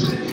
Yes.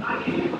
I can't.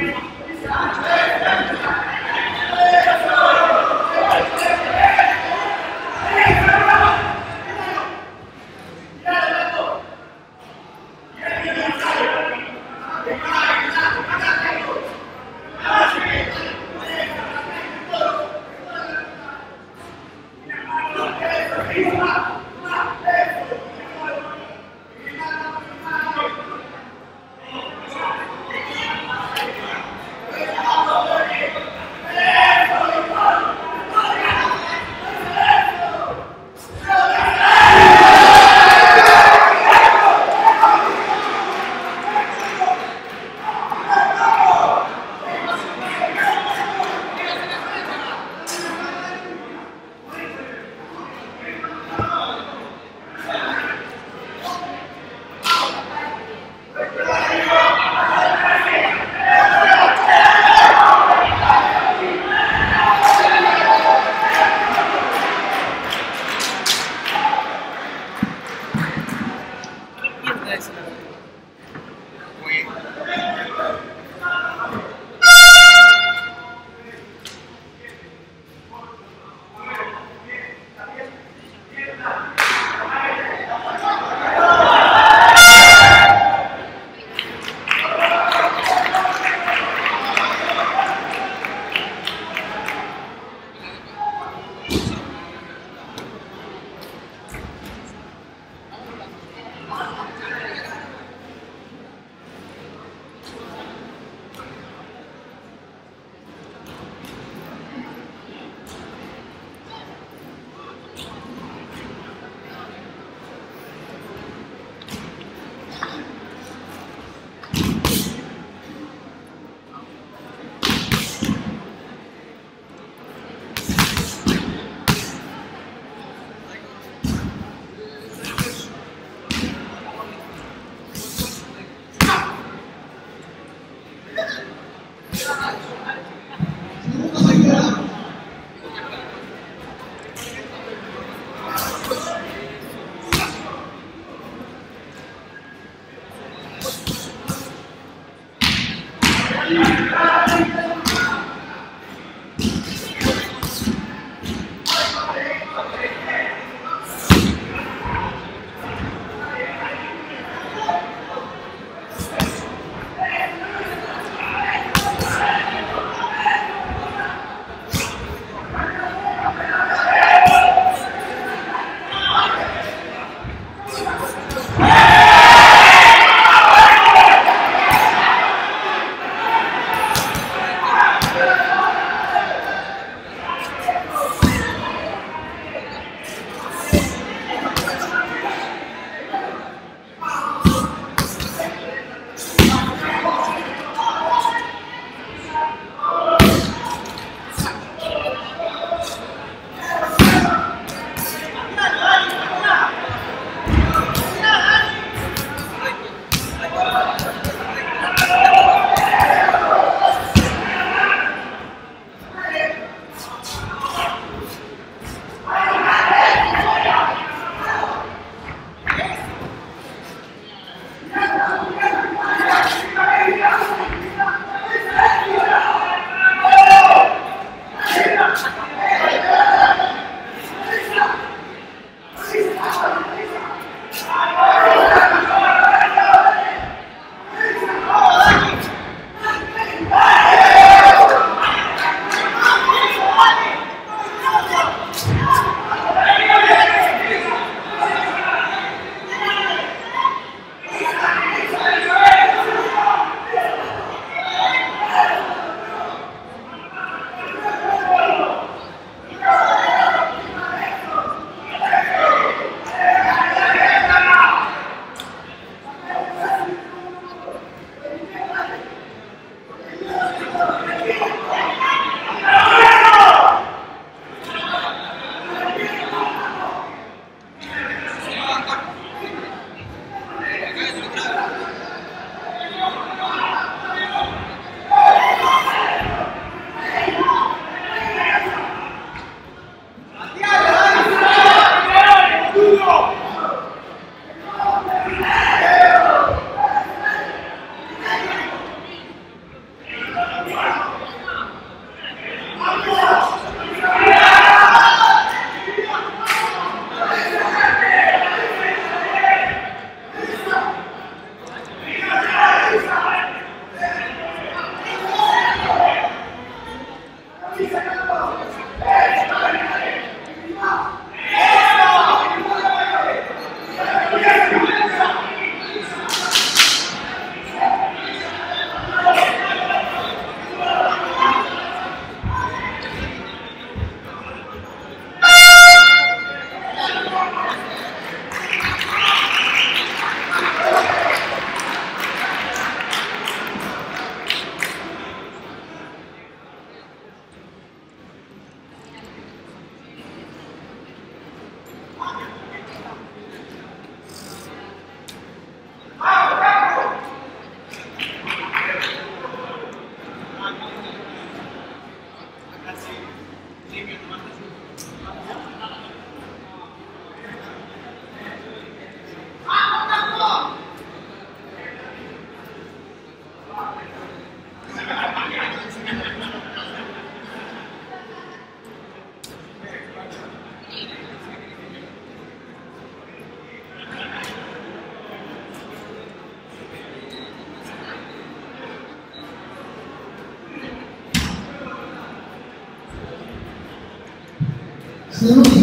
Thank 十路赢对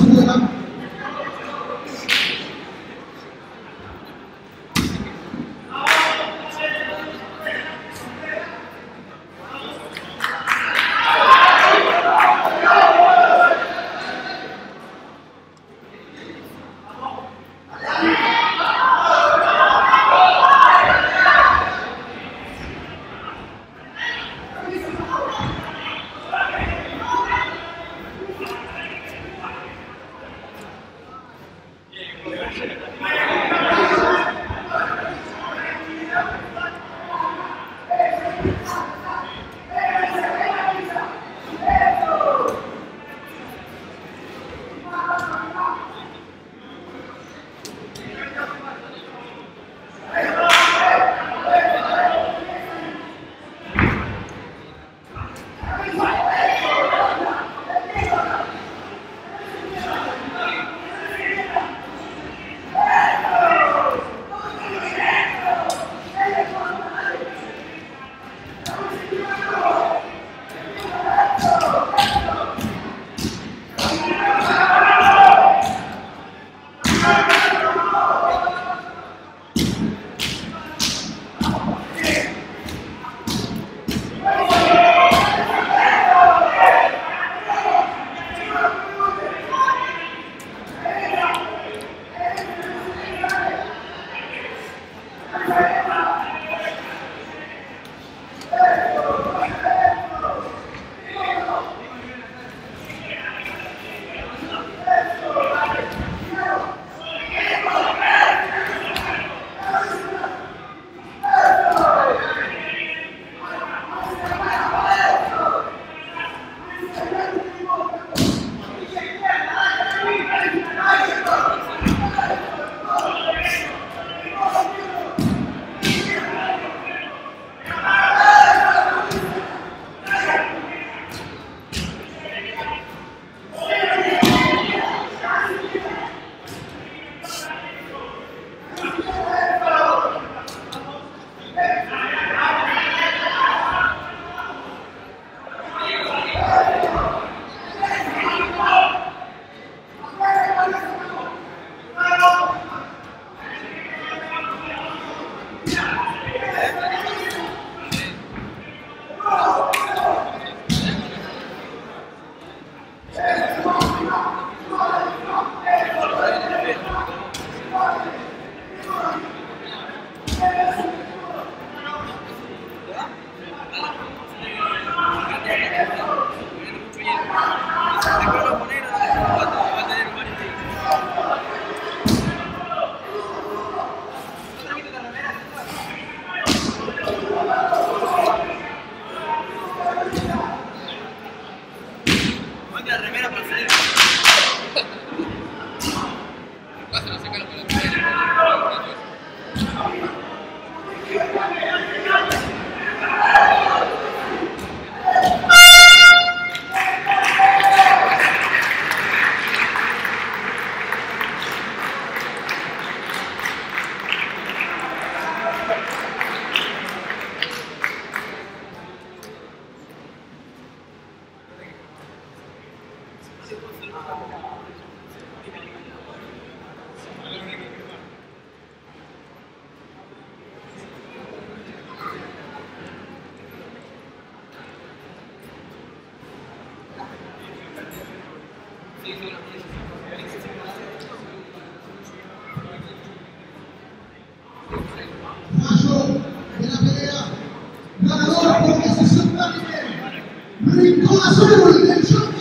pelea, ganador por decisión unánime, Rincón Azul del